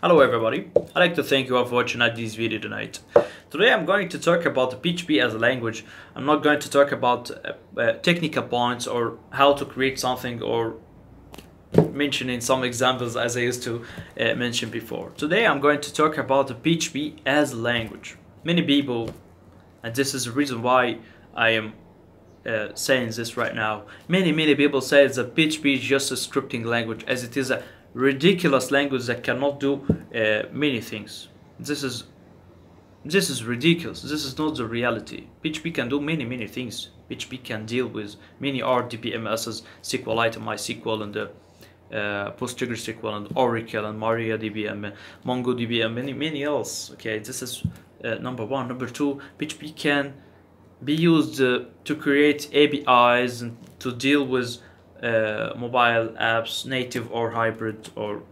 Hello everybody, I'd like to thank you all for watching this video tonight. Today I'm going to talk about PHP as a language. I'm not going to talk about uh, uh, technical points or how to create something or mentioning some examples as I used to uh, mention before. Today I'm going to talk about PHP as a language. Many people, and this is the reason why I am uh, saying this right now, many many people say that PHP is just a scripting language as it is a ridiculous language that cannot do uh, many things. This is this is ridiculous. This is not the reality. PHP can do many many things. PHP can deal with many RDBMSs, SQLite, MySQL, and the uh, PostgreSQL, and Oracle, and MariaDB, and MongoDB, and many many else. Okay, this is uh, number one. Number two, PHP can be used uh, to create APIs and to deal with uh, mobile apps, native or hybrid or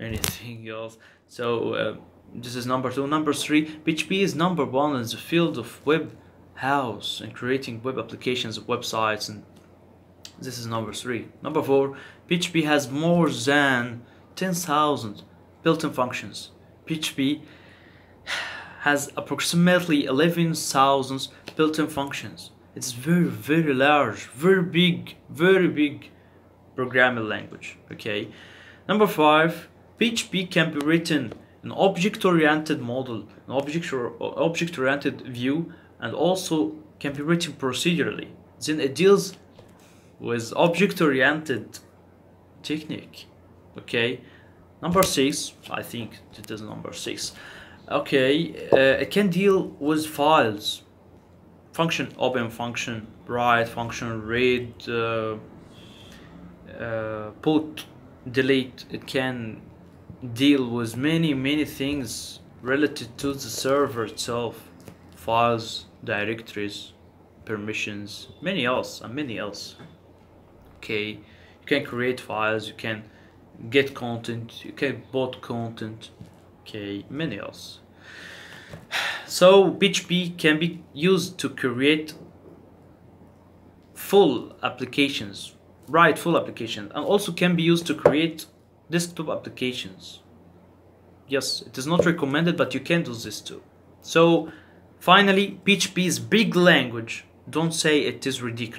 anything else. So uh, this is number two. Number three, PHP is number one in the field of web house and creating web applications, websites, and this is number three. Number four, PHP has more than 10,000 built-in functions. PHP has approximately 11,000 built-in functions. It's very, very large, very big, very big programming language okay? Number five PHP can be written an object-oriented model an object or object-oriented view and also can be written procedurally. Then it deals with object-oriented technique okay? Number six I think it is number six. Okay uh, it can deal with files. Function open function write function read uh, uh, put delete it can deal with many many things related to the server itself files directories permissions many else and many else. Okay you can create files you can get content you can bot content okay many else. So PHP can be used to create full applications full applications and also can be used to create desktop applications. Yes, it is not recommended, but you can do this too. So finally, PHP is big language. Don't say it is ridiculous.